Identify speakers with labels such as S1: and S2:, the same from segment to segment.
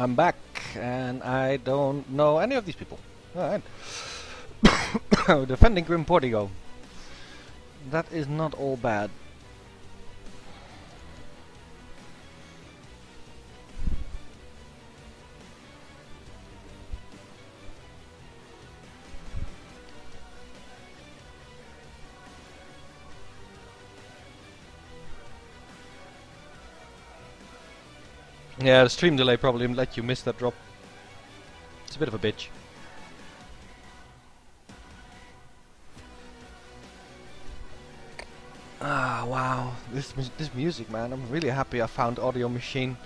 S1: I'm back, and I don't know any of these people. Alright. Defending Grim Portico. That is not all bad. Yeah, the stream delay probably let you miss that drop. It's a bit of a bitch. Ah, wow. This mus this music, man. I'm really happy I found Audiomachine.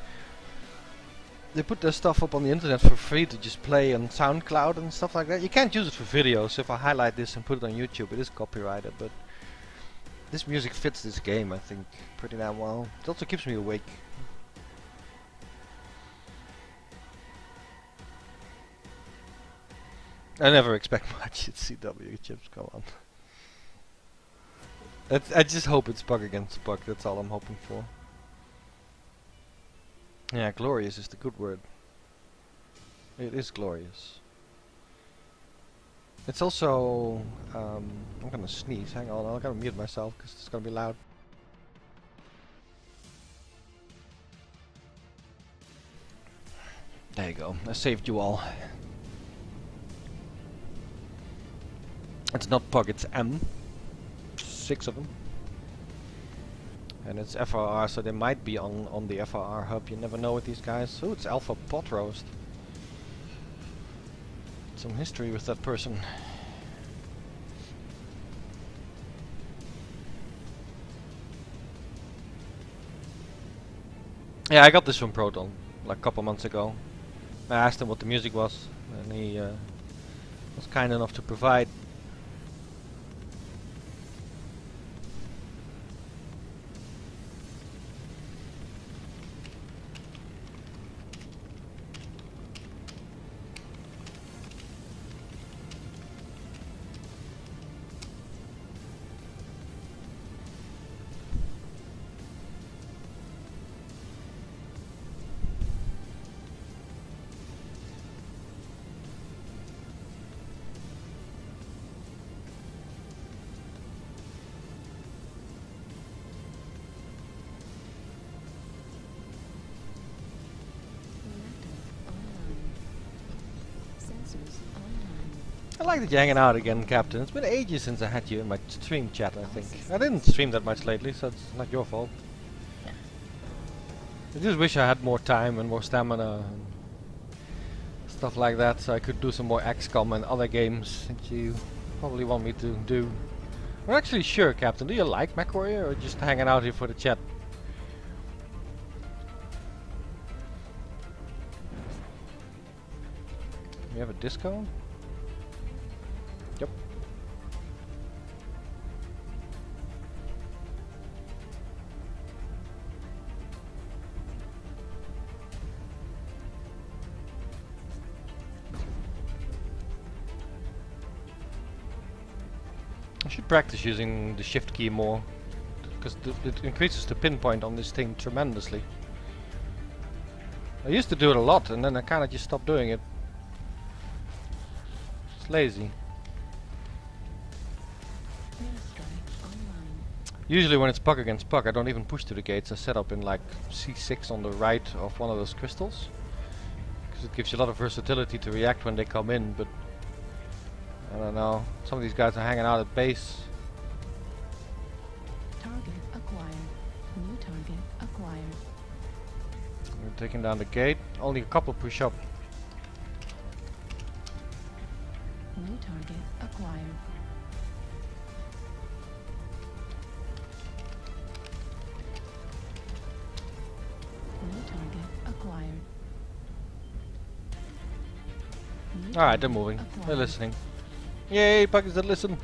S1: They put their stuff up on the internet for free to just play on SoundCloud and stuff like that. You can't use it for videos. so if I highlight this and put it on YouTube, it is copyrighted, but this music fits this game, I think, pretty damn well. It also keeps me awake. I never expect much at CW chips, come on. I just hope it's pug against pug, that's all I'm hoping for. Yeah, glorious is the good word. It is glorious. It's also... Um, I'm gonna sneeze, hang on, I'm gonna mute myself because it's gonna be loud. There you go, I saved you all. It's not Pug, it's M. Six of them. And it's FRR, so they might be on, on the FRR hub. You never know with these guys. Oh, it's Alpha Pot Roast. Some history with that person. Yeah, I got this from Proton, like a couple months ago. I asked him what the music was, and he uh, was kind enough to provide like that you're hanging out again, Captain. It's been ages since I had you in my stream chat, I think. I didn't stream that much lately, so it's not your fault. I just wish I had more time and more stamina and stuff like that, so I could do some more XCOM and other games that you probably want me to do. Not actually sure, Captain. Do you like MechWarrior or just hanging out here for the chat? You have a disco? Should practice using the shift key more because it increases the pinpoint on this thing tremendously. I used to do it a lot and then I kinda just stopped doing it. It's lazy. Usually when it's pug against pug I don't even push to the gates, I set up in like C6 on the right of one of those crystals. Because it gives you a lot of versatility to react when they come in, but I don't know. Some of these guys are hanging out at base.
S2: Target acquired. New target acquired.
S1: We're taking down the gate. Only a couple push up.
S2: New target acquired. New target acquired.
S1: Alright, they're moving. They're listening. Yay, Puggers that listen.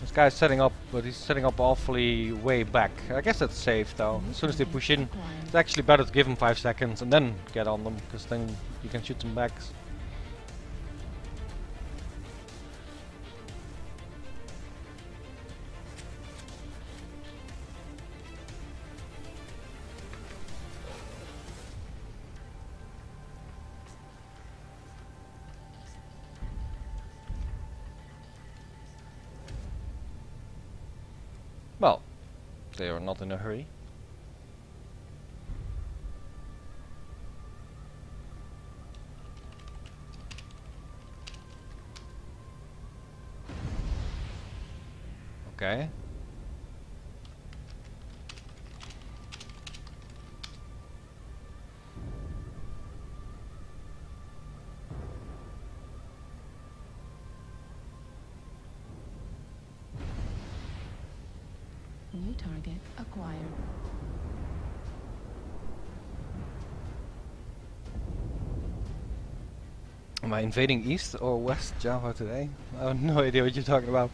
S1: This guy's setting up, but he's setting up awfully way back. I guess that's safe though.
S2: New
S1: As soon as they push in, it's actually better to give him 5 seconds and then get on them, because then you can shoot them back. They are not in a hurry. Okay.
S2: New target acquired.
S1: Am I invading East or West Java today? I have no idea what you're talking about.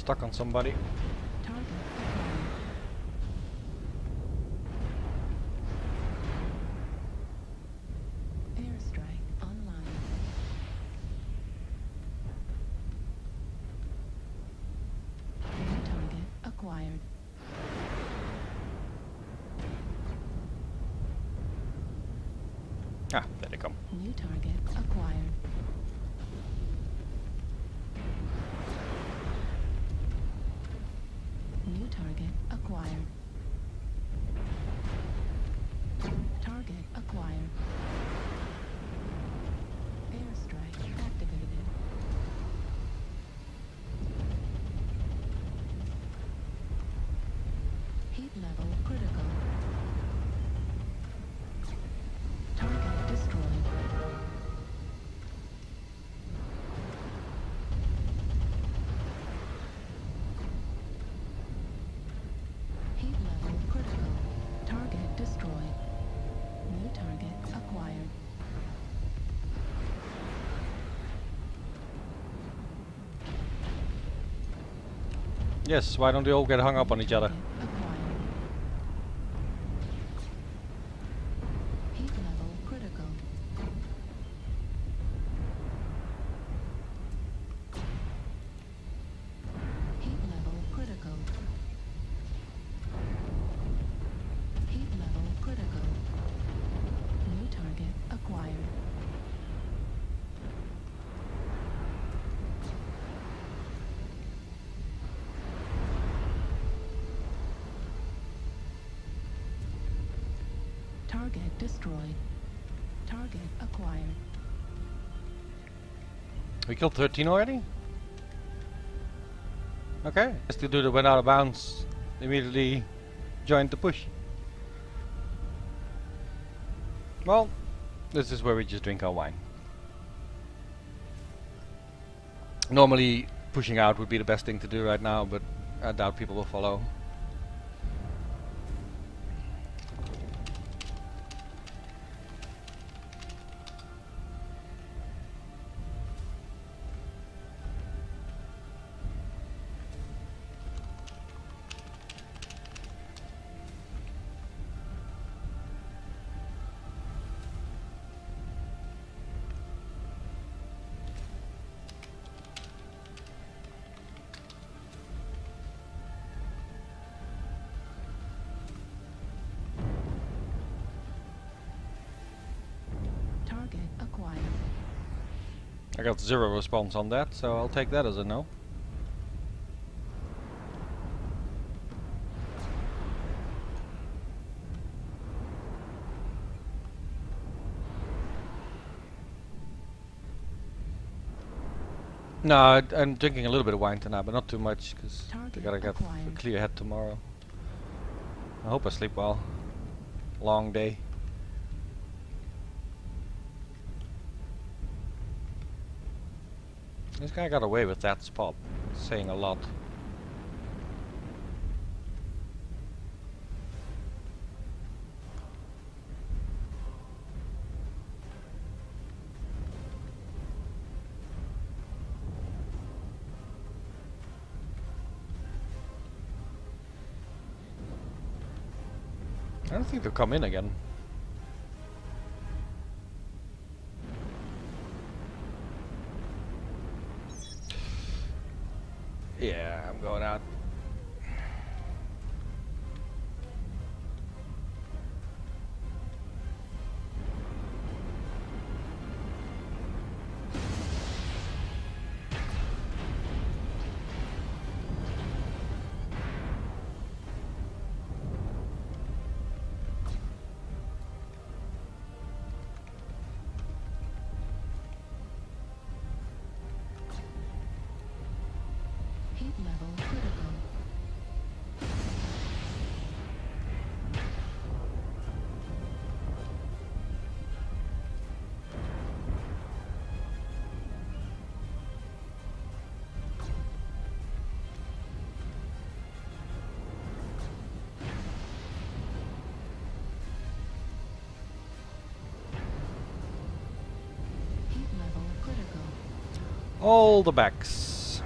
S1: Stuck on somebody.
S2: Target acquired. Online. New target acquired.
S1: Ah, there they come.
S2: New target acquired. Acquired. Target acquired. Level critical.
S1: Yes, why don't they all get hung up on each other? We killed 13 already? Okay. To do the went out of bounds, immediately joined the push. Well, this is where we just drink our wine. Normally, pushing out would be the best thing to do right now, but I doubt people will follow. Got zero response on that, so I'll take that as a no. No, I, I'm drinking a little bit of wine tonight, but not too much, because I gotta get a clear head tomorrow. I hope I sleep well. Long day. This guy got away with that spot, saying a lot. I don't think they'll come in again. All the backs.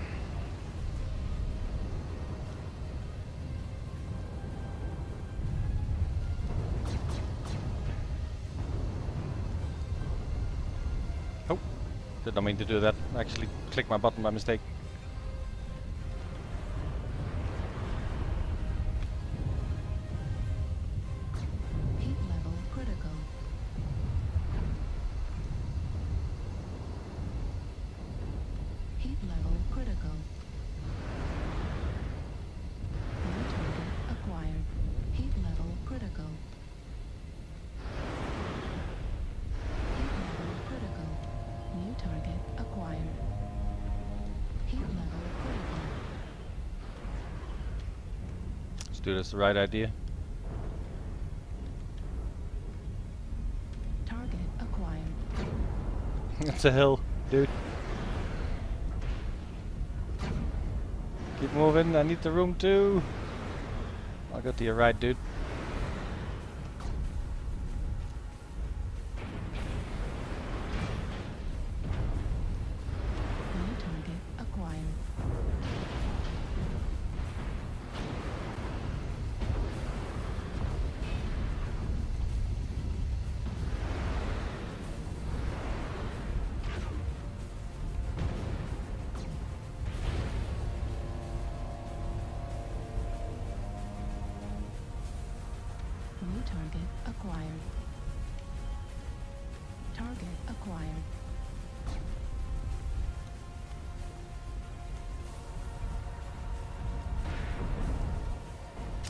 S1: Oh, did not mean to do that. I actually clicked my button by mistake.
S2: Critical. New target acquired. Heat level critical. Heat level critical. New target acquired. Heat level critical.
S1: Let's do this the right idea.
S2: Target acquired.
S1: it's a hill, dude. Keep moving, I need the room too. I'll go to your right, dude.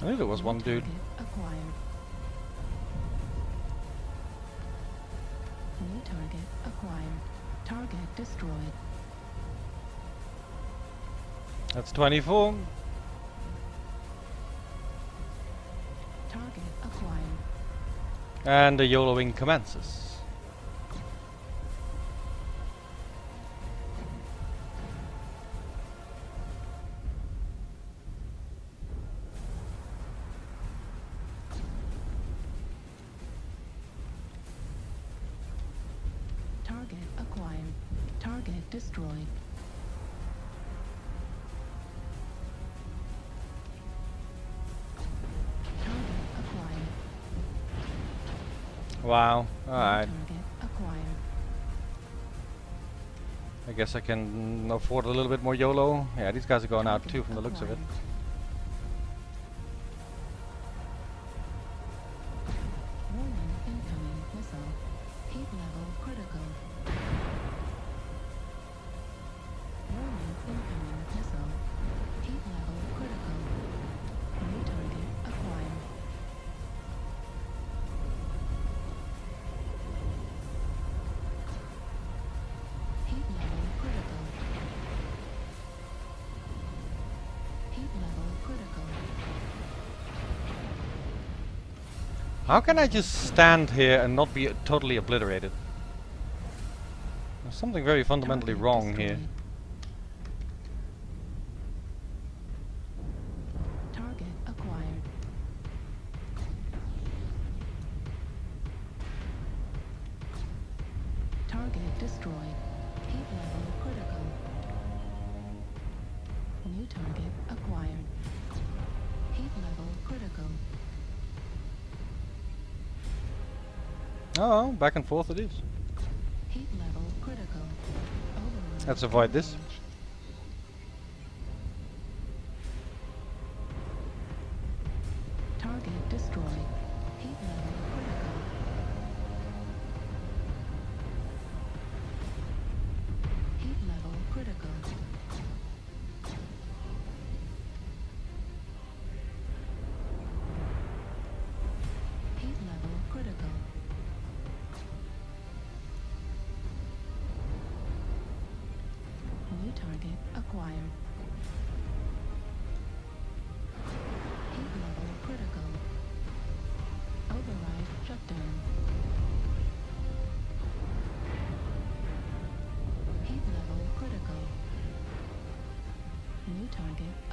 S1: I knew there was one dude.
S2: Acquired. New target acquired. Target destroyed.
S1: That's 24.
S2: Target acquired.
S1: And the YOLOing commences.
S2: Acquired. Target destroyed. Target acquired.
S1: Wow. Alright. I guess I can afford a little bit more YOLO. Yeah, these guys are going out too from the looks of it. How can I just stand here and not be totally obliterated? There's something very fundamentally wrong here. Back and forth it is.
S2: Heat level critical.
S1: Let's avoid this.
S2: Target destroyed.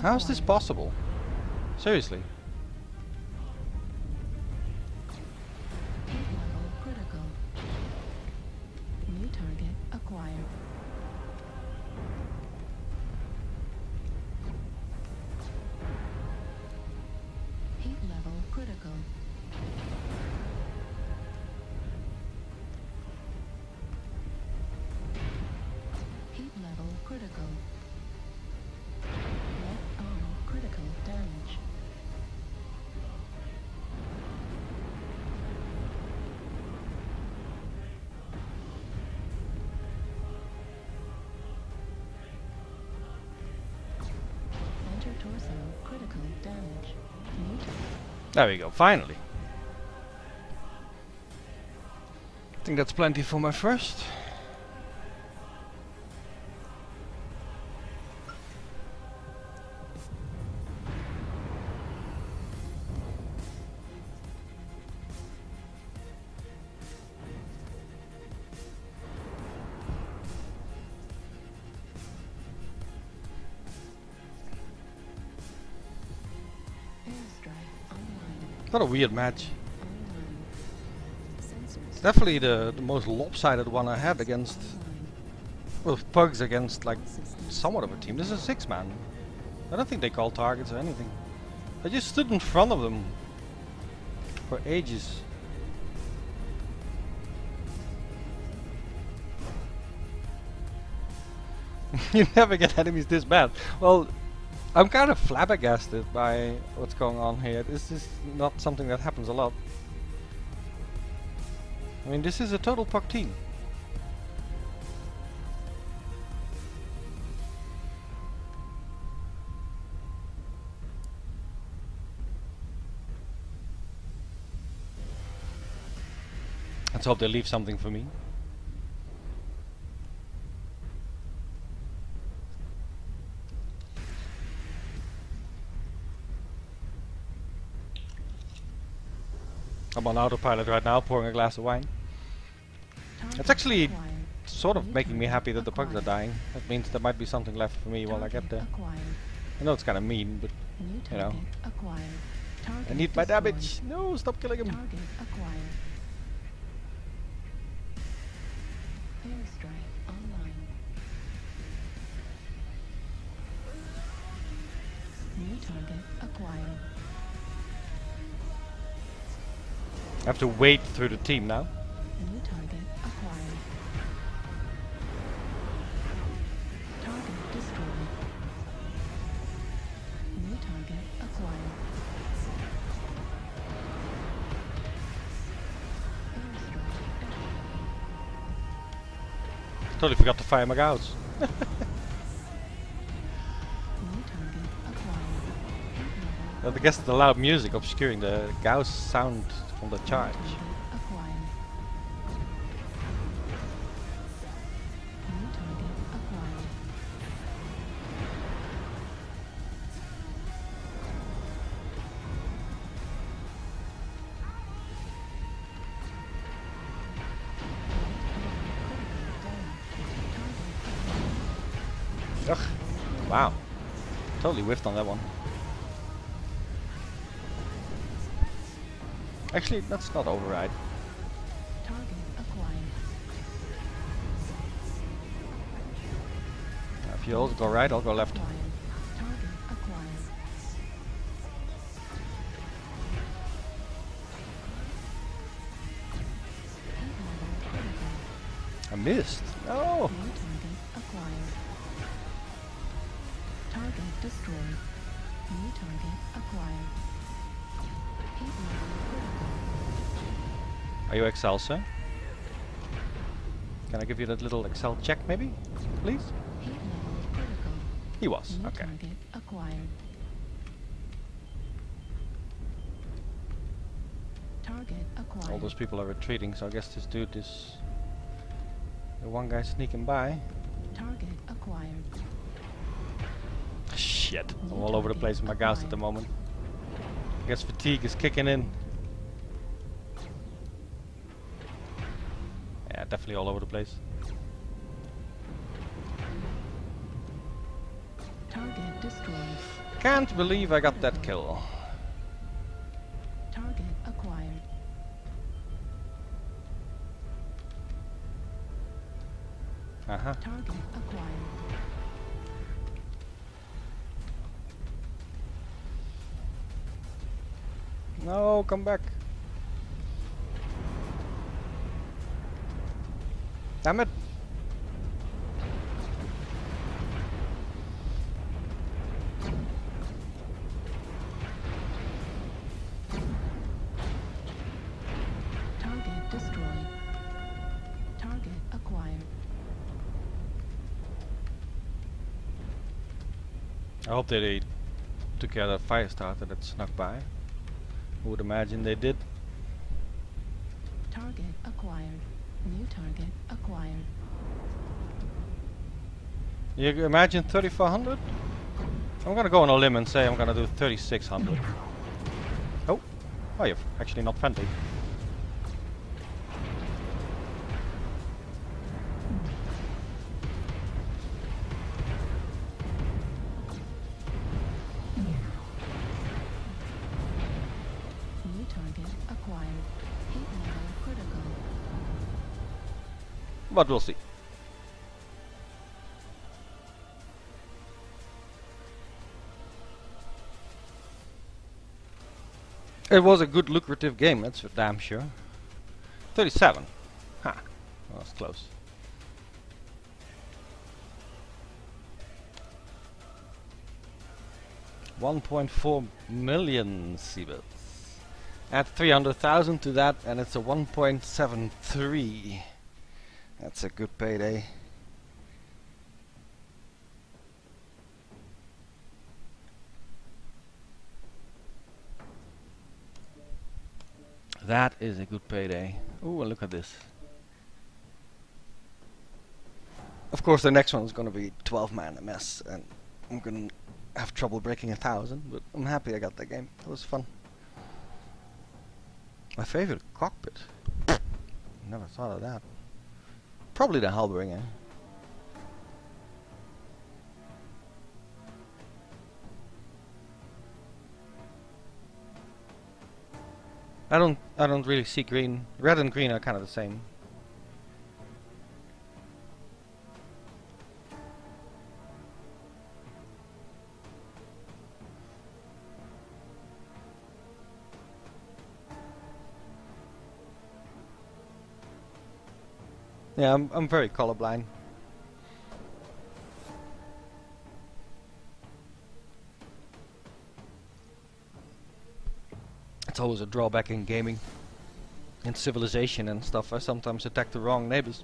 S2: Target
S1: How is this possible? Seriously. There we go, finally. I think that's plenty for my first. What a weird match.
S2: Sensors.
S1: Definitely the, the most lopsided one I had against, well, Pugs against like somewhat of a team. This is a six man. I don't think they call targets or anything. I just stood in front of them for ages. you never get enemies this bad. Well, I'm kind of flabbergasted by what's going on here. This is not something that happens a lot. I mean, this is a total pug team. Let's hope they leave something for me. I'm on autopilot right now, pouring a glass of wine.
S2: It's
S1: actually. Sort of making me happy that the pugs are dying. That means there might be something left for me while I get there. I know it's kind of mean, but You know.
S2: target acquired. Target
S1: I need my damage. No, stop killing him.
S2: Target acquired. Airstrike online. New target acquired.
S1: I have to wait through the team now.
S2: New target acquired. Target destroyed. New target acquired.
S1: Totally forgot to fire my gauss.
S2: New target acquired.
S1: I guess the loud music obscuring the gauss sound from the charge.
S2: New target acquired. New target acquired.
S1: Ugh. Wow. Totally whiffed on that one. Actually, that's not override.
S2: Target.
S1: If you all go right, I'll go left. I missed. Are you XL, sir? Can I give you that little XL check, maybe? Please?
S2: Heat level critical.
S1: He was. Okay.
S2: target acquired. Target acquired.
S1: All those people are retreating, so I guess this dude is the one guy sneaking by.
S2: Target acquired.
S1: Shit. I'm all over the place with my Gauss at the moment. I guess fatigue is kicking in. Definitely all over the place.
S2: Target destroyed.
S1: Can't believe I got that kill.
S2: Target acquired.
S1: Uh-huh.
S2: Target acquired.
S1: No, come back. Damn it.
S2: Target destroyed. Target acquired.
S1: I hope that they took care of that fire starter that snuck by. I would imagine they did.
S2: Target acquired. New target acquired.
S1: You imagine 3400? I'm gonna go on a limb and say I'm gonna do 3600. Oh, oh, you're actually not friendly. But we'll see. It was a good lucrative game, that's for damn sure. 37. Ha. Well, that's close. One point four million C-Bills. Add three hundred thousand to that and it's a one point seven three. That's a good payday. That is a good payday. And look at this. Of course, the next one is going to be 12 man MS, and I'm going to have trouble breaking a thousand, but I'm happy I got that game. It was fun. My favorite cockpit. Never thought of that. Probably the Hellbringer. I don't I don't really see green. Red and green are kind of the same. Yeah, I'm I'm very colorblind. It's always a drawback in gaming. In civilization and stuff, I sometimes attack the wrong neighbors.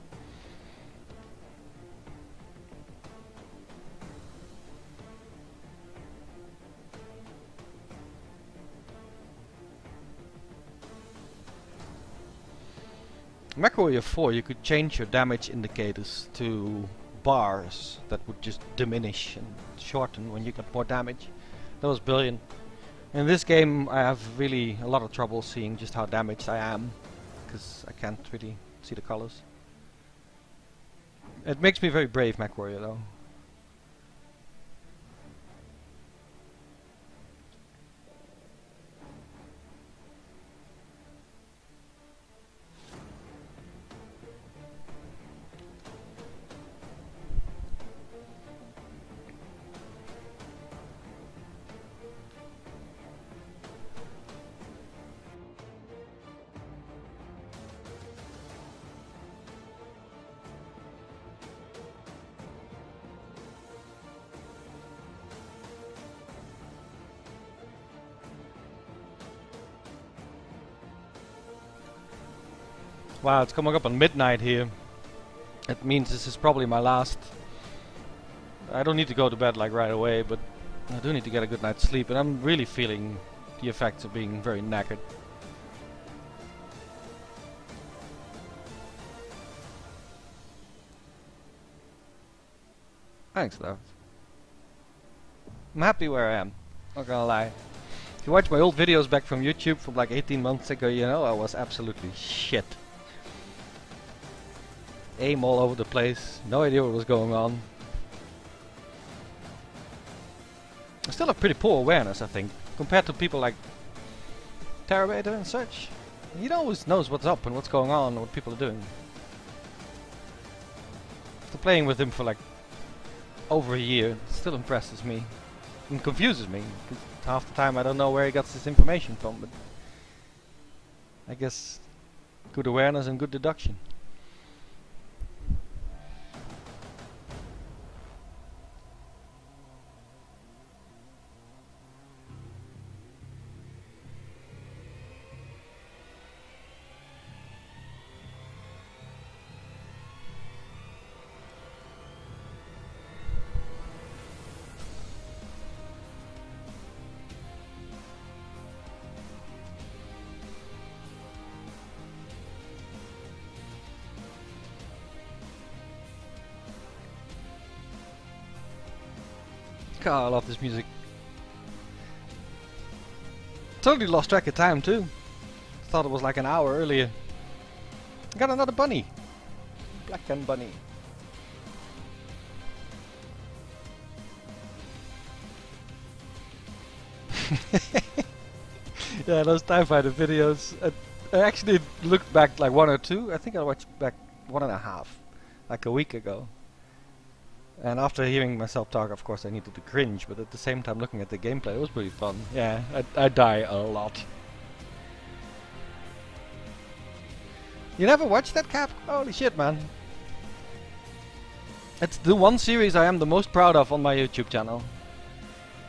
S1: MechWarrior 4 you could change your damage indicators to bars that would just diminish and shorten when you got more damage. That was brilliant. In this game I have really a lot of trouble seeing just how damaged I am because I can't really see the colors. It makes me very brave MechWarrior though. Wow, it's coming up on midnight here. It means this is probably my last. I don't need to go to bed like right away, but I do need to get a good night's sleep, and I'm really feeling the effects of being very knackered. Thanks, love. I'm happy where I am. Not gonna lie. If you watch my old videos back from YouTube from like 18 months ago, you know I was absolutely shit. Aim all over the place, no idea what was going on. I still have pretty poor awareness, I think, compared to people like Terabator and such. He always knows what's up and what's going on and what people are doing. After playing with him for like over a year, it still impresses me and confuses me. half the time I don't know where he gets this information from, but I guess good awareness and good deduction. I love this music. Totally lost track of time too. Thought it was like an hour earlier. Got another bunny. Black and bunny. yeah, those TIE Fighter videos. I, I actually looked back like one or two. I think I watched back one and a half, like a week ago. And after hearing myself talk, of course, I needed to cringe, but at the same time, looking at the gameplay, it was pretty fun. Yeah, I, I die a lot. You never watched that, Cap? Holy shit, man. It's the one series I am the most proud of on my YouTube channel.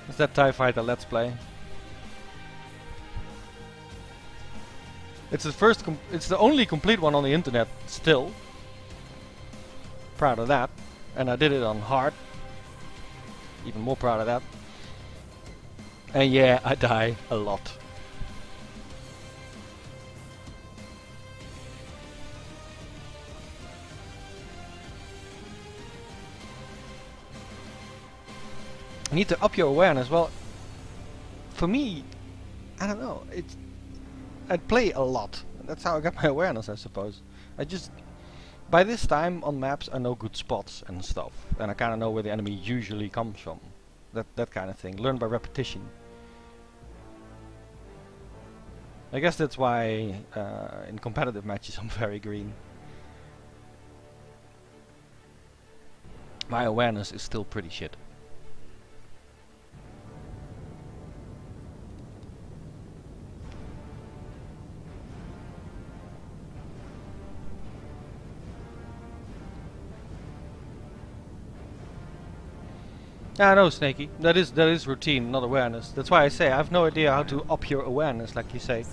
S1: It's that TIE Fighter Let's Play. It's the first, it's the only complete one on the internet still. Proud of that and I did it on hard. Even more proud of that. And yeah, I die a lot. You need to up your awareness. Well, for me, I don't know. It's I play a lot. That's how I got my awareness, I suppose. I just by this time on maps I know good spots and stuff and I kinda know where the enemy usually comes from. That that kind of thing. Learn by repetition. I guess that's why uh, in competitive matches I'm very green. My awareness is still pretty shit. Ah, I know, Snaky. That is that is routine, not awareness. That's why I say I have no idea how to up your awareness, like you say.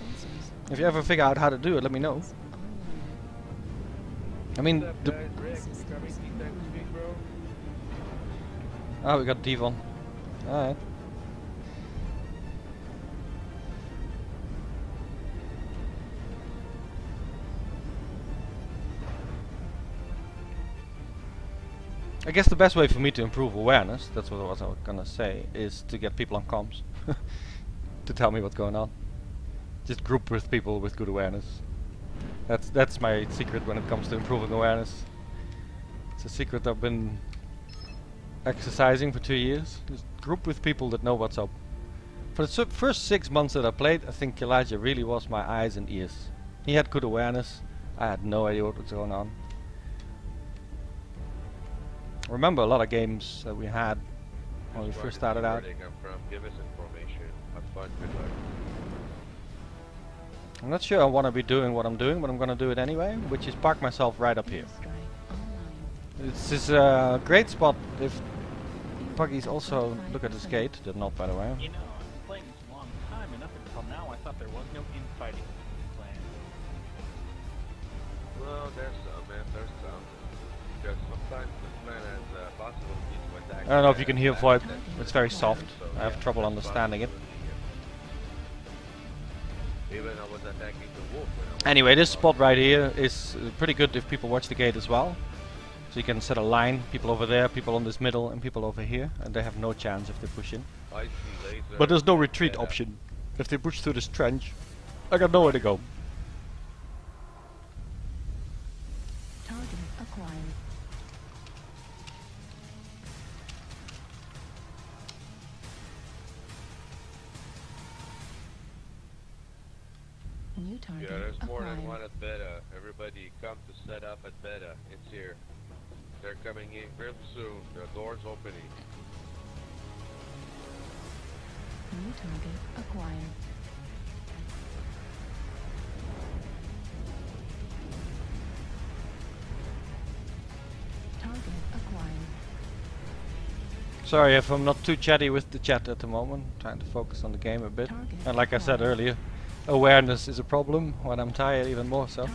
S1: If you ever figure out how to do it, let me know. I mean, the oh, we got Devon. All right. I guess the best way for me to improve awareness, that's what I was gonna say, is to get people on comms. to tell me what's going on. Just group with people with good awareness. That's that's my secret when it comes to improving awareness. It's a secret I've been exercising for two years. Just group with people that know what's up. For the first six months that I played, I think Elijah really was my eyes and ears. He had good awareness. I had no idea what was going on. I remember a lot of games that we had when we first started out.
S3: Where they come from. Give us information. Have fun. Good luck.
S1: I'm not sure I want to be doing what I'm doing, but I'm gonna do it anyway, which is park myself right up here. This is a great spot if Puggies also look at the skate. They're not, by the way.
S4: You know, I've been this long time, and up until now, I thought there was no infighting plan.
S3: Well, there's some, man. There's
S1: I don't know if you can hear Void. It's very soft. I have trouble understanding it. Anyway, this spot right here is pretty good if people watch the gate as well. So you can set a line, people over there, people on this middle, and people over here, and they have no chance if they push in. But there's no retreat option. If they push through this trench, I got nowhere to go.
S2: New target
S3: Yeah, there's more
S2: acquired.
S3: than one at beta. Everybody come to set up at beta. It's here. They're coming in real soon. The door's opening.
S2: New target acquired. Target acquired.
S1: Sorry if I'm not too chatty with the chat at the moment. Trying to focus on the game a bit.
S2: Target
S1: And like I said earlier, awareness is a problem when I'm tired even more so.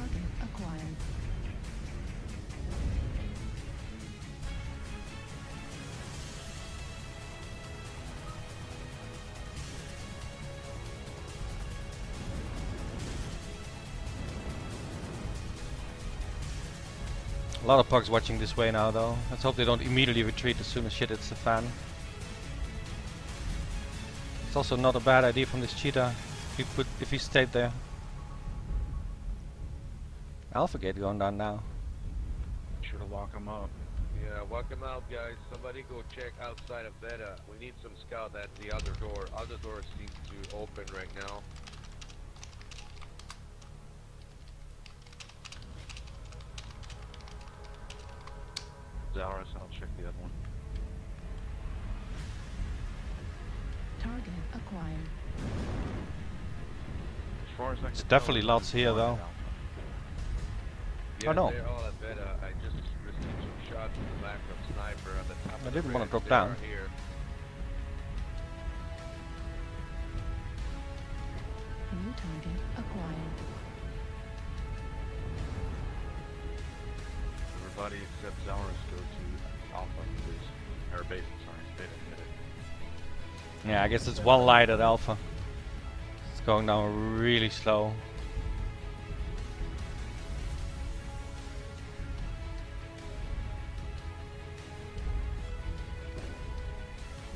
S1: A lot of pugs watching this way now though. Let's hope they don't immediately retreat as soon as shit hits the fan. It's also not a bad idea from this cheetah if he put if he stayed there. Alpha gate going down now.
S4: Sure to lock him up.
S3: Yeah, welcome out, guys. Somebody go check outside of beta. We need some scout at the other door. Other door seems to open right now.
S4: Zaurus, I'll check the other one.
S2: Target acquired.
S4: As far as I
S1: It's definitely lots here, though.
S4: Oh, Alpha.
S3: Yeah,
S1: no.
S3: they're all at beta. Uh, I just received some shots from the back from sniper at the top
S1: I
S3: of the
S1: didn't wanna drop down.
S2: New target acquired.
S4: Everybody except Zaurus go to Alpha, please. Or Beta, sorry. Beta, beta.
S1: Yeah, I guess it's one light at Alpha. It's going down really slow.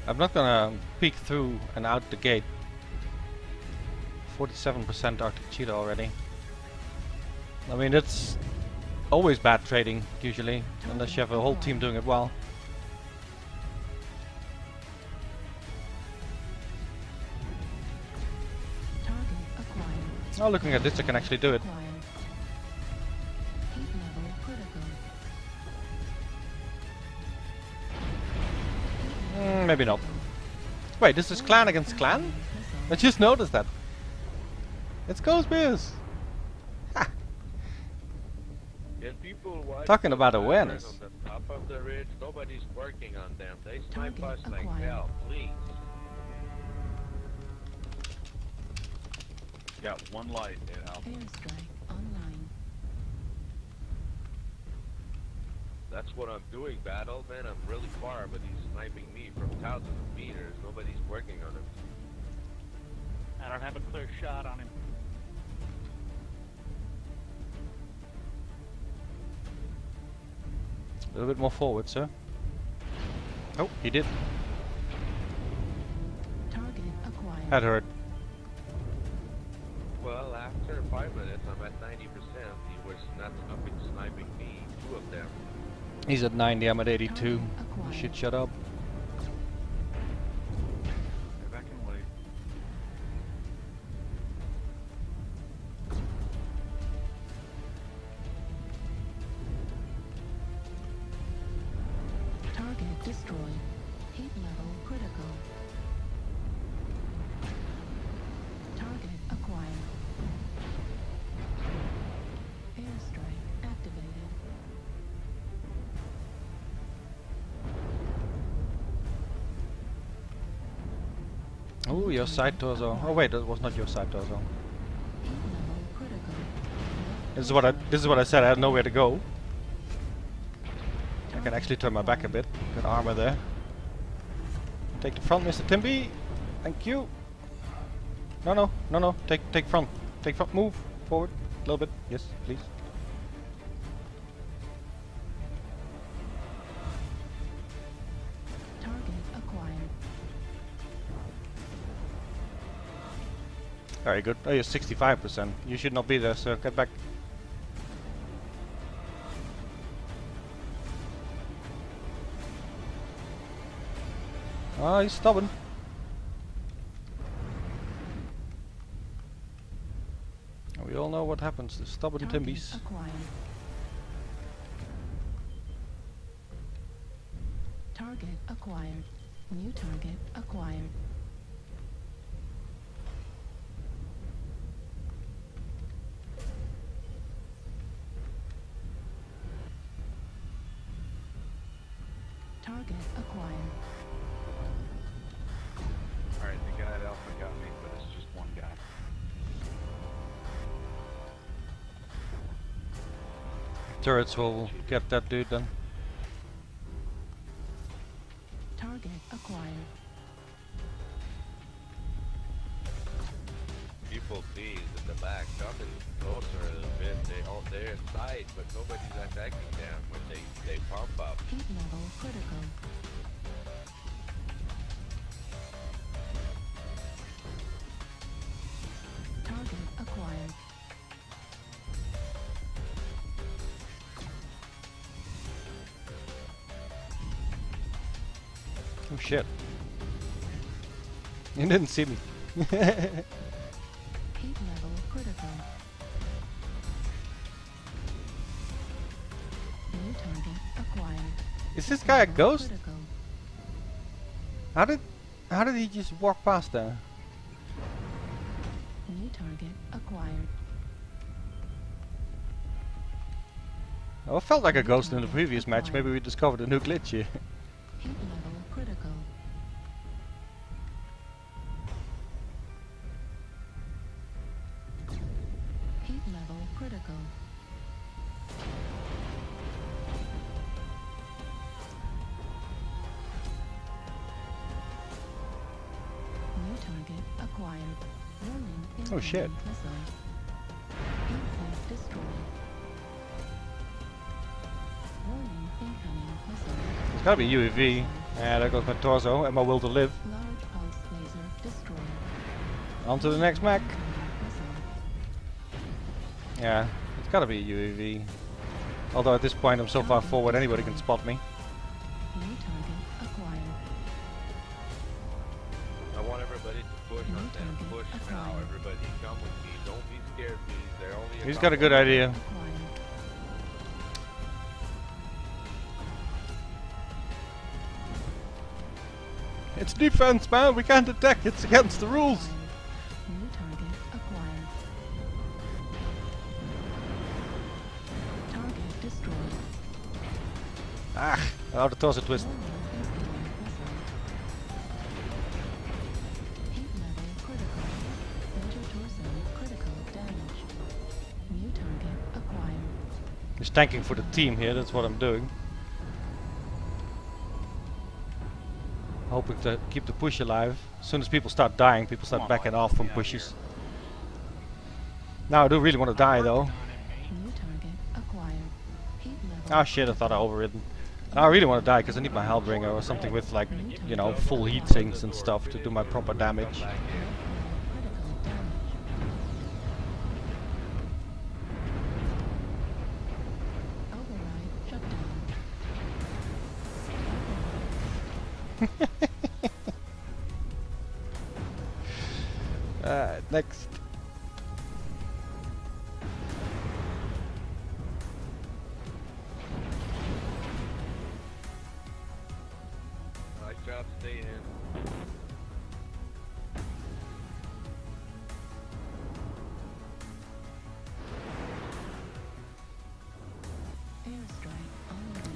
S1: I'm not gonna peek through and out the gate. 47% Arctic Cheetah already. I mean, it's always bad trading, usually, unless you have a whole team doing it well. Oh, looking at this, I can actually do it.
S2: Acquired. Heat level critical.
S1: Mm, maybe not. Wait, this is clan against clan? I just noticed that. It's Ghost Bears! Ha!
S3: People
S1: Talking about awareness.
S3: On the top of the ridge, nobody's working on them. They snipe us like hell. Please.
S4: Got one light at Alpha.
S2: Airstrike online.
S3: That's what I'm doing, battle man. I'm really far, but he's sniping me from thousands of meters. Nobody's working on him.
S5: I don't have a clear shot on him.
S1: A little bit more forward, sir. Oh, he did.
S2: Target acquired.
S1: Had heard.
S3: Five minutes, I'm at 90%. He was not stopping sniping me. Two of them.
S1: He's at 90, I'm at 82.
S2: Target
S1: You should shut up.
S4: Get back in late.
S2: Target destroyed. Heat level critical.
S1: Oh, your side torso. Oh wait, that was not your side torso. This is what I this is what I said. I had nowhere to go. I can actually turn my back a bit. Good armor there. Take the front, Mr. Timby. Thank you. No, no, no, no. Take take front. Take front. Move forward a little bit. Yes, please. Very good. Oh, you're 65%. You should not be there, sir. Get back. Ah, he's stubborn. We all know what happens to stubborn
S2: Target
S1: Timbies.
S2: acquired. Target acquired. New target acquired.
S1: Turrets will get that dude then.
S2: Target acquired.
S3: People please in the back, coming closer a little bit. They all they're inside, but nobody's attacking them when they they pump up.
S2: Heat level critical. Target acquired.
S1: Shit. You didn't see me.
S2: Heat level critical. New target acquired.
S1: Is this guy a ghost? How did how did he just walk past there?
S2: New target acquired.
S1: Oh, it felt like a ghost in the previous match. Maybe we discovered a new glitch here.
S2: missile.
S1: It's gotta be UAV. Yeah, there goes my torso and my will to live.
S2: Large pulse laser destroyed.
S1: On to the next mech. Yeah, it's gotta be a UAV. Although at this point I'm so far forward anybody can spot me.
S3: I want everybody to push on them. Push now, everybody. Come with me. Don't be scared, please. They're only.
S1: He's got a good idea. It's defense, man. We can't attack. It's against the rules.
S2: Acquired. New target acquired. Target destroyed.
S1: Ah, oh, the torso twist. Just tanking for the team here. That's what I'm doing. Hoping to keep the push alive. As soon as people start dying, people start
S4: on,
S1: backing off from
S4: me
S1: pushes. Now I do really want to die though.
S2: New target acquired. Heat.
S1: Ah shit, I thought I overridden. Now I really want to die because I need my Hellbringer or something with like, you know, full heat sinks and stuff to do my proper damage.
S2: Critical damage.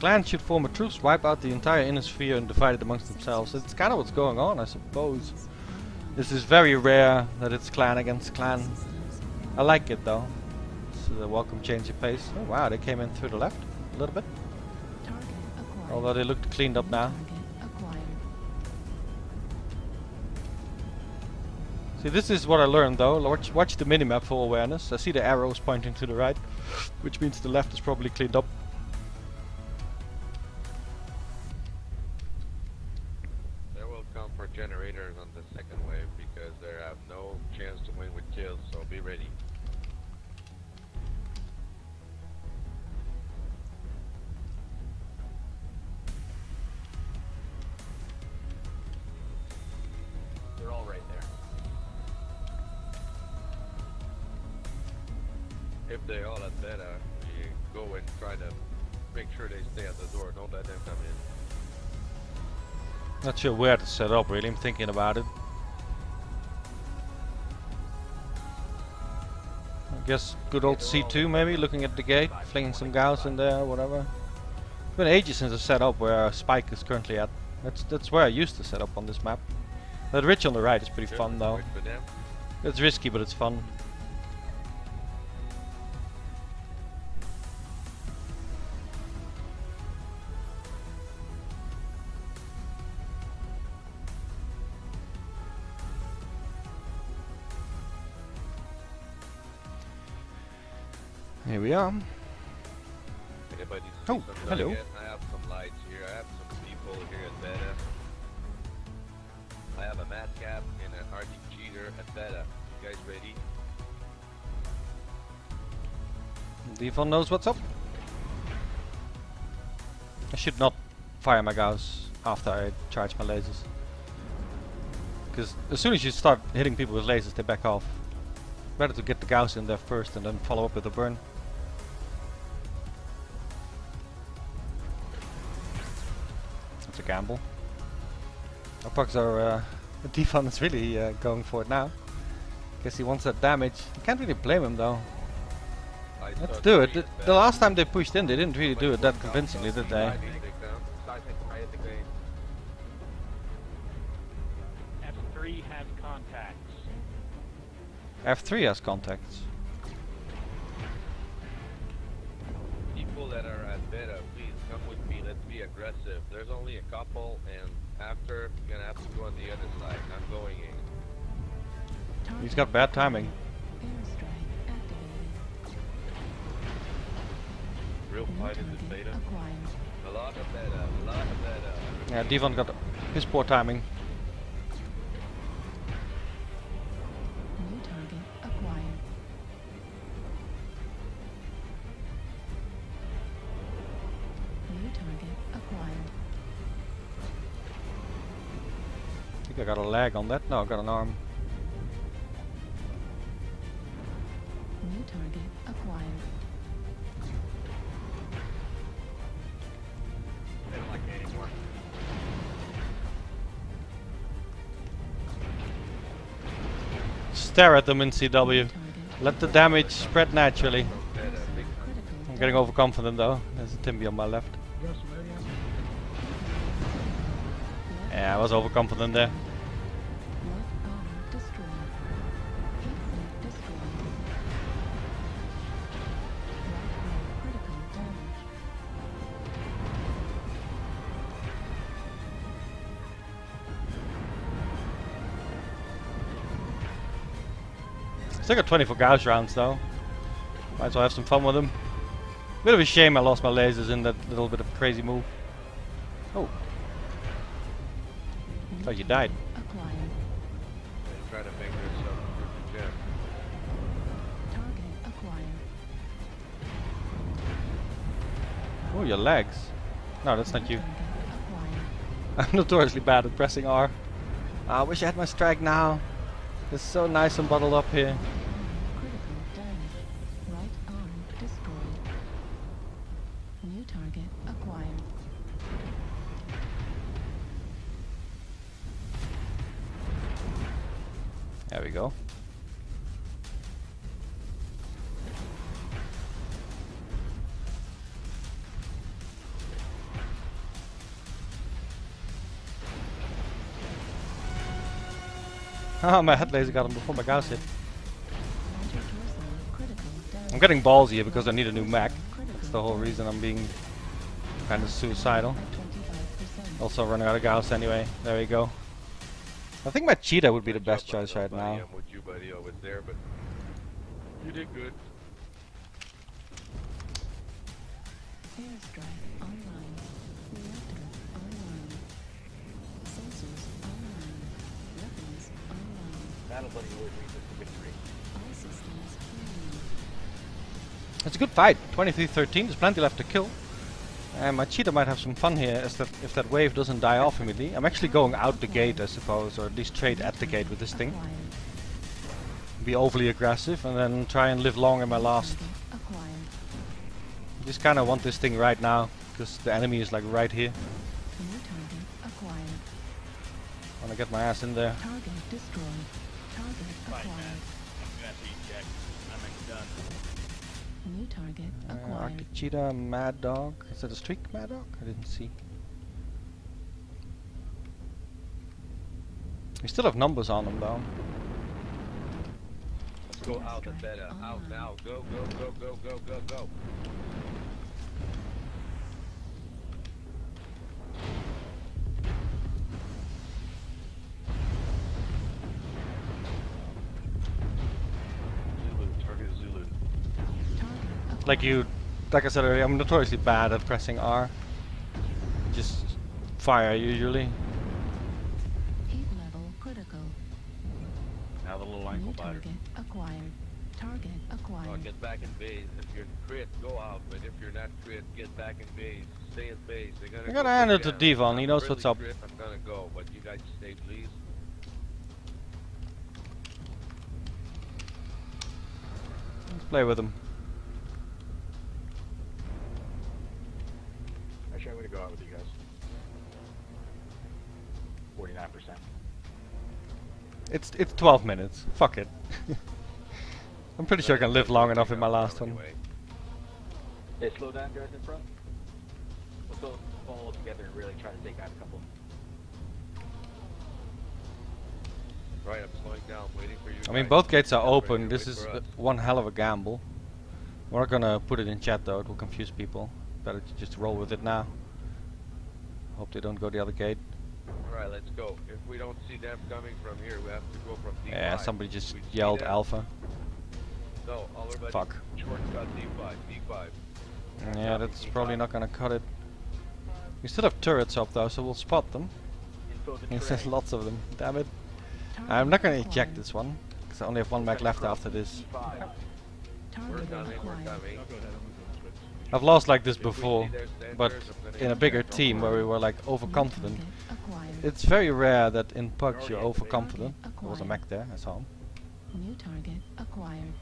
S1: Clans should form a truce, wipe out the entire inner sphere and divide it amongst themselves. It's kind of what's going on, I suppose. This is very rare that it's clan against clan. I like it though. It's a welcome change of pace. Oh wow, they came in through the left a little bit. Although they looked cleaned up now. See, this is what I learned though. Watch, watch the minimap for awareness. I see the arrows pointing to the right, which means the left is probably cleaned up. Not sure where to set up really. I'm thinking about it. I guess good old C2 maybe, looking at the gate, flinging some gauss in there, whatever. It's been ages since I set up where Spike is currently at. That's that's where I used to set up on this map. That ridge on the right is pretty fun though.
S3: wait for them.
S1: It's risky but it's fun. Here we are. Oh, hello.
S3: I have some lights here. I have some people here at beta. I have a Mad Cat and an Arctic Cheetah at beta. You guys ready?
S1: Devon knows what's up. I should not fire my gauss after I charge my lasers. Because as soon as you start hitting people with lasers, they back off. Better to get the gauss in there first and then follow up with a burn. That's a gamble. Our pucks are. Uh, Devon is really uh, going for it now. Guess he wants that damage. You can't really blame him though.
S3: I
S1: Let's do it. The, the last time they pushed in, they didn't really do it that convincingly, did they?
S3: Driving, they come.
S6: Seismic right at the gate.
S5: F3 has contacts.
S1: F3 has contacts.
S3: Be aggressive. There's only a couple, and after, you're gonna have to go on the other side. I'm going in.
S1: He's got bad timing.
S4: Real fight in
S2: target
S4: beta.
S3: A lot of beta, a lot of beta.
S1: Yeah, Devon got his poor timing. Think I got a lag on that. No, I got an arm.
S2: New target acquired.
S6: They don't like me anymore.
S1: Stare at them in CW. Let the damage spread naturally.
S3: Beta, big
S2: critical.
S1: I'm getting overconfident though. There's a Timby on my left. Yeah, I was overconfident there. Still got 24 gauss rounds though. Might as well have some fun with them. Bit of a shame I lost my lasers in that little bit of crazy move. Oh, thought you died.
S2: Acquired.
S3: They try to make themselves a.
S2: Target acquired.
S1: Oh, your legs. No, that's not you. I'm notoriously bad at pressing R. I wish I had my strike now. It's so nice and bottled up here. my head laser got him before my gauss hit.
S2: Lateral torso critical damage.
S1: I'm getting ballsy here because I need a new Mac. That's the whole reason I'm being kind of suicidal. Also running out of Gauss anyway. There we go. I think my cheetah would be the best choice right now.
S3: I am with you, buddy. I was there, but you did good.
S2: Online.
S6: Battle Buddy always leads to victory.
S2: All systems green.
S1: It's a good fight. 23-13. There's plenty left to kill. And my cheetah might have some fun here as that if that wave doesn't die off immediately. I'm actually going out the gate, I suppose, or at least trade at the gate with this thing. Be overly aggressive and then try and live long in my last.
S2: Target.
S1: Just kind of want this thing right now because the enemy is like right here.
S2: New.
S1: Want to get my ass in there.
S2: Target destroyed. Target
S1: Uh,
S2: acquired.
S1: Arctic cheetah, mad dog. Is that a streak, mad dog? I didn't see. We still have numbers on them though.
S3: Let's go out the beta. Out now. Go, go, go, go, go, go, go.
S1: Like you, like I said earlier, I'm notoriously bad at pressing R. Just fire usually.
S2: Heat level critical.
S4: Now the little
S2: New
S4: ankle biter.
S2: target acquired. Target
S3: Oh, get back in base. If you're crit, go out. But if you're not crit, get back in base. Stay in base. They're gonna
S1: I
S3: go
S1: gotta
S3: for
S1: hand it to. Devon, he
S3: I'm
S1: knows
S3: really
S1: what's up.
S3: Crit, I'm gonna go, but you guys stay, please.
S1: Let's play with him.
S6: Actually, I'm gonna go out with you guys. Forty-nine percent.
S1: It's it's 12 minutes. Fuck it. I'm pretty sure I can live long enough in my last one.
S6: Hey, slow down, guys in front. Let's all follow together and really try to take out a couple.
S3: Right, I'm slowing down, waiting for you.
S1: I mean, both gates are open. This is
S3: for us.
S1: one hell of a gamble. We're not gonna put it in chat though. It will confuse people. Better just roll with it now. Hope they don't go the other gate.
S3: Alright, let's go. If we don't see them coming from here, we have to go from D5.
S1: Yeah, somebody just
S3: We
S1: yelled
S3: them-
S1: alpha.
S3: No, everybody.
S1: Fuck.
S3: Shortcut D5, D5.
S1: Yeah, that's probably not gonna cut it. We still have turrets up though, so we'll spot them.
S6: Info the
S1: There's lots of them. Damn it.
S2: Target
S1: I'm not gonna eject this one, because I only have one mag left after this.
S3: We're coming, we're coming.
S1: I've lost like this before,
S3: see their sensors,
S1: but in a bigger team where we were like overconfident. It's very rare that in pugs you're overconfident. There was a mech there, I saw him.
S2: New target acquired.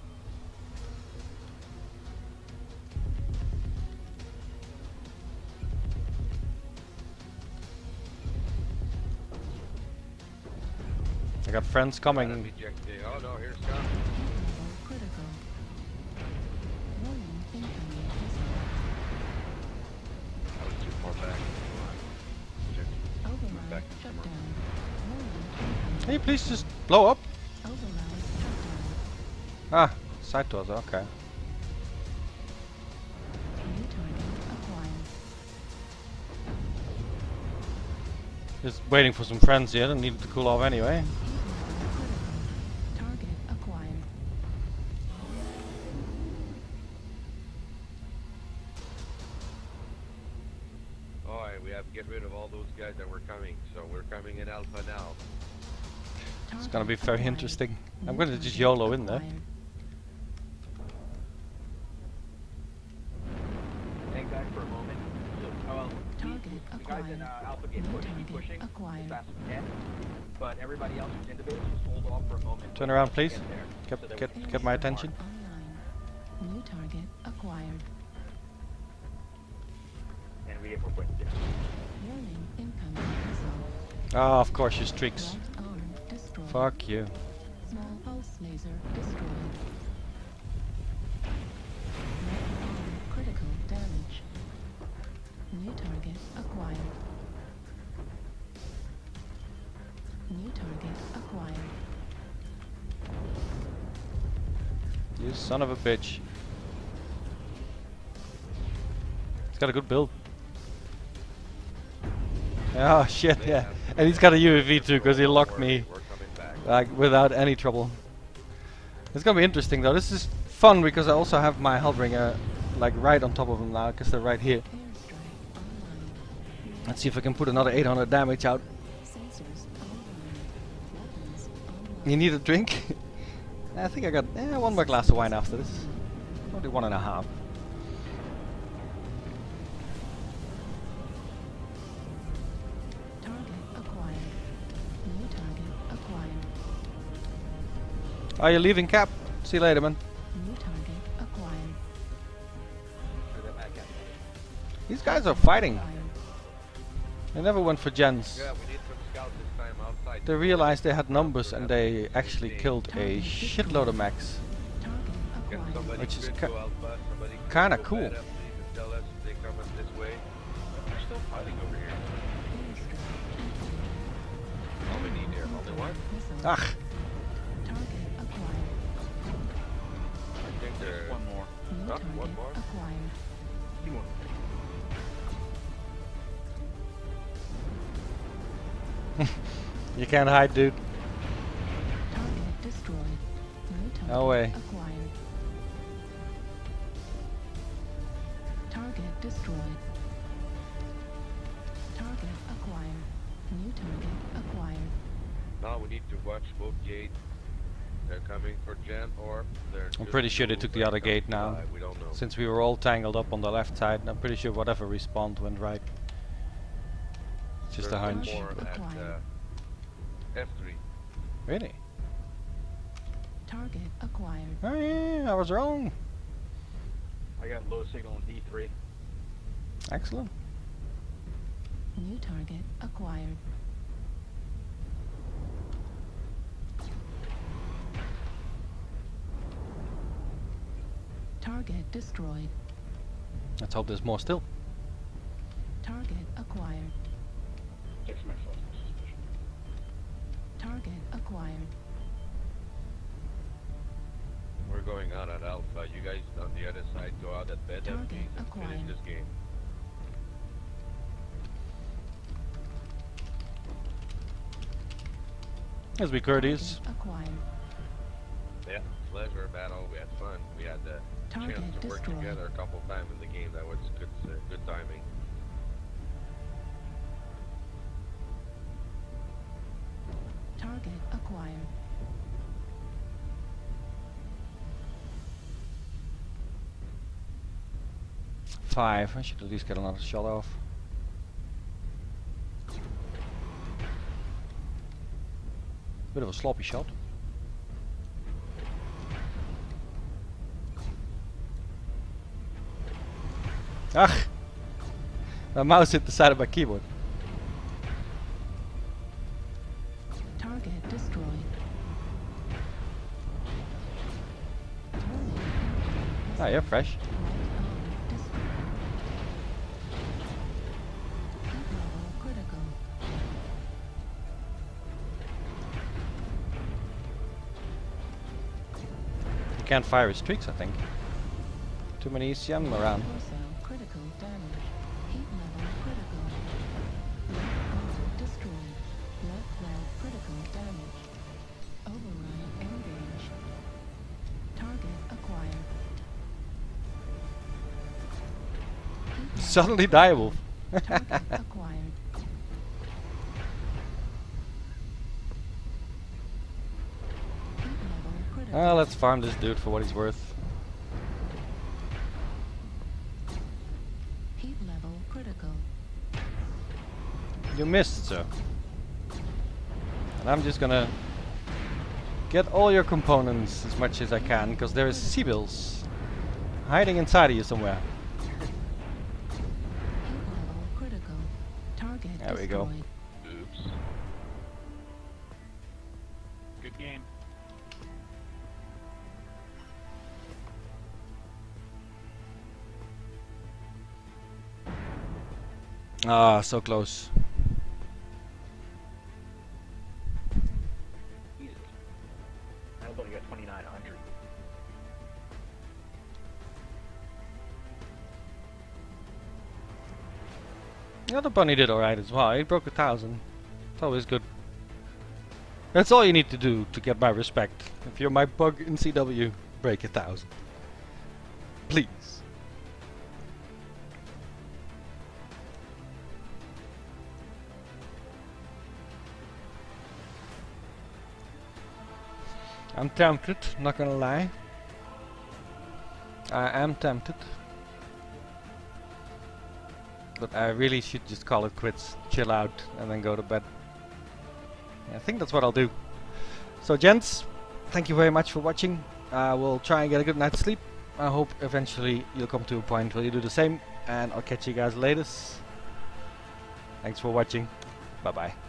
S1: I got friends coming.
S3: Oh no,
S4: far back. Back to
S2: shutdown.
S4: camera.
S2: Warning
S1: Can you please just blow up? Ah, side doors, okay.
S2: New target acquired.
S1: Just waiting for some friends here that need to cool off anyway. Be very interesting. I'm gonna just YOLO in there.
S6: Hang back for a moment. So, oh,
S2: Target
S6: the, the in uh, Alpha Gate
S2: New target
S6: pushing
S2: acquired.
S6: as as. But everybody else who's in just hold off for a moment.
S1: Turn around, please.
S6: to
S1: Get-
S6: so
S1: get- get my attention.
S6: mark.
S2: Online. New target acquired.
S6: And we get more points there.
S2: Warning.
S1: Ah, of course, your streaks.
S2: Right arm destroyed.
S1: Fuck you.
S2: Small pulse laser destroyed. Critical damage. New target acquired. New target acquired.
S1: You son of a bitch. He's got a good build. Oh shit, yeah. And he's got a UAV too, because he locked me
S3: We're coming back.
S1: Like without any trouble. It's gonna be interesting though. This is fun because I also have my Hellbringer like right on top of them now, because they're right here. Let's see if I can put another 800 damage out. You need a drink? I think I got eh, one more glass of wine after this. Probably one and a half. Are you leaving, Cap? See you later, man.
S2: New target acquired.
S6: Where's that mad guy?
S1: These guys are fighting. They never went for gens.
S3: Yeah, we need some scouts this time outside.
S1: They realized they had numbers and they actually killed a shitload of mechs.
S2: Target
S3: Can
S2: acquired.
S3: somebody
S1: Which is ki-
S3: go Alpha, somebody could
S1: kinda cool.
S3: Beta, I.
S4: One more.
S2: New
S3: Huh?
S2: target
S3: One more?
S2: acquired.
S4: Two more.
S1: you can't hide, dude.
S2: Target destroyed. New target
S1: No way.
S2: acquired. Target destroyed. Target acquired. New target acquired.
S3: Now we need to watch both gates. They're coming for Gen or they're.
S1: I'm pretty sure they took the other gate now.
S3: by, We don't know.
S1: Since we were all tangled up on the left side, I'm pretty sure whatever respawned went right. It's just a
S3: There's one
S1: hunch.
S3: more at uh, F3.
S1: Really?
S2: Target acquired.
S1: Oh yeah, I was wrong.
S6: I got low signal on D3.
S1: Excellent.
S2: New target acquired. Target destroyed.
S1: Let's hope there's more still.
S2: Target acquired.
S6: Six my phone.
S2: Target acquired.
S3: We're going out at Alpha. You guys on the other side go out at Beta
S2: Target
S3: please and finish
S2: acquired.
S3: this game.
S1: Let's be courteous.
S2: Target acquired.
S3: Yeah, pleasure battle. We had fun. We had the
S2: Target
S3: chance to work
S2: destroyed.
S3: together a couple times in the game. That was good. Uh, good timing.
S2: Target acquired.
S1: Five. I should at least get another shot off. Bit of a sloppy shot. Ach! My mouse hit the side of my keyboard.
S2: Target destroyed.
S1: Ah, you're fresh.
S2: Light armor destroyed. Heat level critical.
S1: You can't fire his tricks, I think. Too many ECM around. Suddenly
S2: acquired. Heat.
S1: Ah, let's farm this dude for what he's worth. You missed, sir. And I'm just gonna get all your components as much as I can, because there is C-Bills hiding inside of you somewhere.
S2: Heat level critical. Target
S1: There we go.
S3: Oops.
S5: Good game.
S1: Ah, so close. Other bunny did alright as well. He broke a thousand. It's always good. That's all you need to do to get my respect. If you're my pug in CW, break a thousand. Please. I'm tempted, not gonna lie. I am tempted. But I really should just call it quits, chill out, and then go to bed. I think that's what I'll do. So gents, thank you very much for watching. I will try and get a good night's sleep. I hope eventually you'll come to a point where you do the same. And I'll catch you guys later. Thanks for watching. Bye bye.